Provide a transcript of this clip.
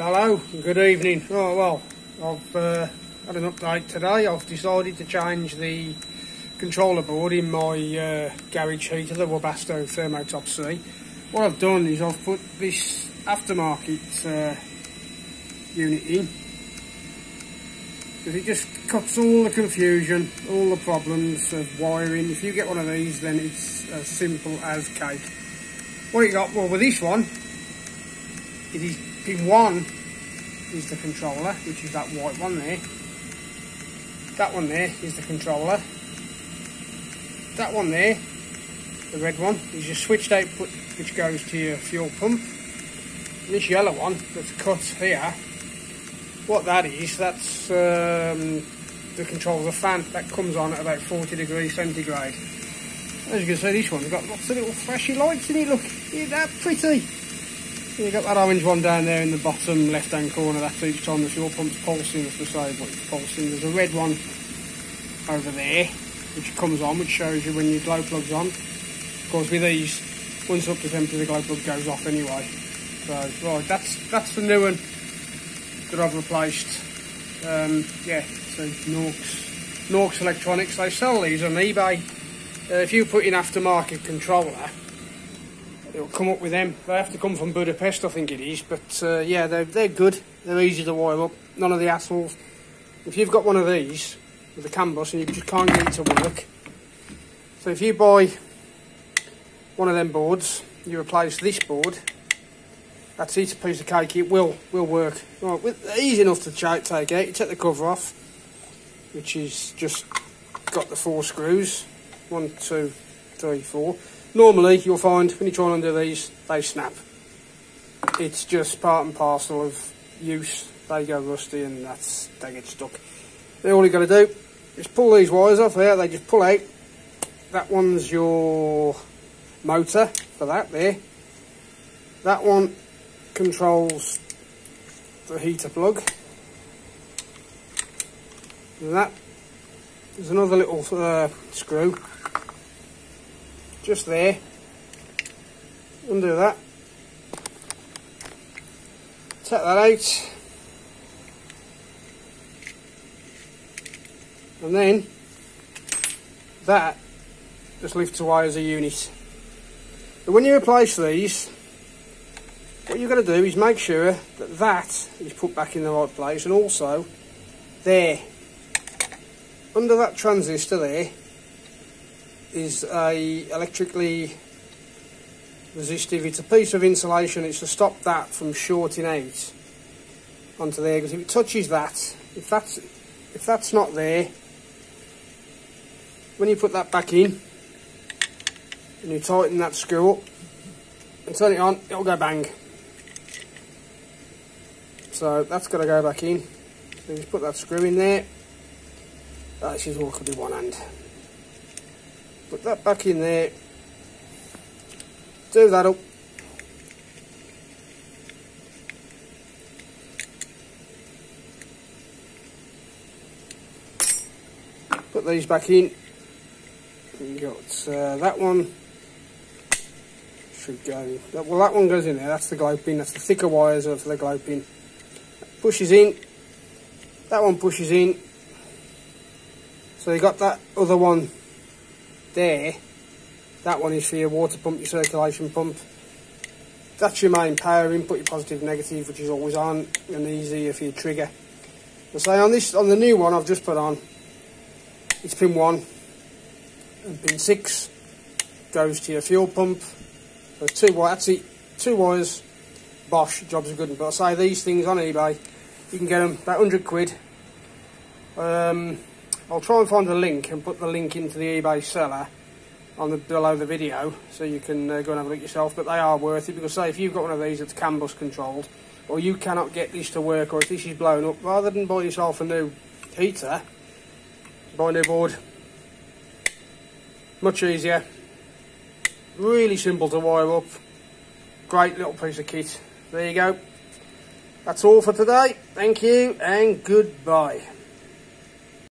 Hello, good evening. Oh well, I've uh, had an update today. I've decided to change the controller board in my uh, garage heater, the Webasto Thermotop C. What I've done is I've put this aftermarket uh, unit in because it just cuts all the confusion, all the problems of wiring. If you get one of these then it's as simple as cake. What you got? Well with this one, it is 1 is the controller, which is that white one there. That one there is the controller. That one there, the red one, is your switched output which goes to your fuel pump. And this yellow one that's cut here, what that is, that's um, the control of the fan that comes on at about 40 degrees centigrade. As you can see, this one's got lots of little flashy lights in it, look, isn't that pretty? You've got that orange one down there in the bottom left hand corner, that's each time the fuel pump's pulsing, as to say what it's pulsing. There's a red one over there, which comes on, which shows you when your glow plug's on. Of course, with these, once up to temperature, the glow plug goes off anyway. So, right, that's that's the new one that I've replaced. Um, yeah, so Norx, Norx Electronics, they sell these on eBay. Uh, if you put in aftermarket controller, it'll come up with them. They have to come from Budapest, I think it is. But uh, yeah, they're, they're good. They're easy to wire up. None of the assholes. If you've got one of these with a CAN bus and you just can't get it to work, so if you buy one of them boards, you replace this board. That's it, a piece of cake. It will will work. Right, with, easy enough to take out. You take the cover off, which is just got the four screws. One, two, three, four normally you'll find when you try and undo these, they snap. It's just part and parcel of use. They go rusty and that's they get stuck. Then all you got to do is pull these wires off there. They just pull out. That one's your motor for that there. That one controls the heater plug. That there's another little uh, screw just there. Undo that. Take that out. And then that just lifts away as a unit. But when you replace these, what you've got to do is make sure that that is put back in the right place and also there, under that transistor there, is a electrically resistive. It's a piece of insulation. It's to stop that from shorting out onto there. Because if it touches that, if that's if that's not there, when you put that back in and you tighten that screw up and turn it on, it'll go bang. So that's got to go back in. So just put that screw in there. That is all could be one hand. Put that back in there. Do that up. Put these back in. You got uh, that one. Should go. Well, that one goes in there. That's the glow pin. That's the thicker wires of the glow pin. Pushes in. That one pushes in. So you got that other one there, that one is for your water pump, your circulation pump. That's your main power input, your positive, negative, which is always on and easier for your trigger. I say on this, on the new one I've just put on, it's pin one and pin six goes to your fuel pump. So two wires, two wires. Bosch, jobs are good. But I say these things on eBay, you can get them about 100 quid. Um, I'll try and find a link and put the link into the eBay seller on the below the video so you can uh, go and have a look yourself but they are worth it because say if you've got one of these that's CAN bus controlled or you cannot get this to work or if this is blown up rather than buy yourself a new heater buy a new board. Much easier. Really simple to wire up. Great little piece of kit. There you go. That's all for today. Thank you and goodbye